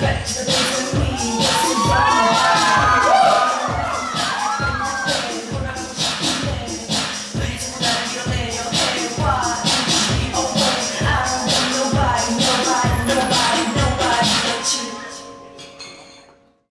Let's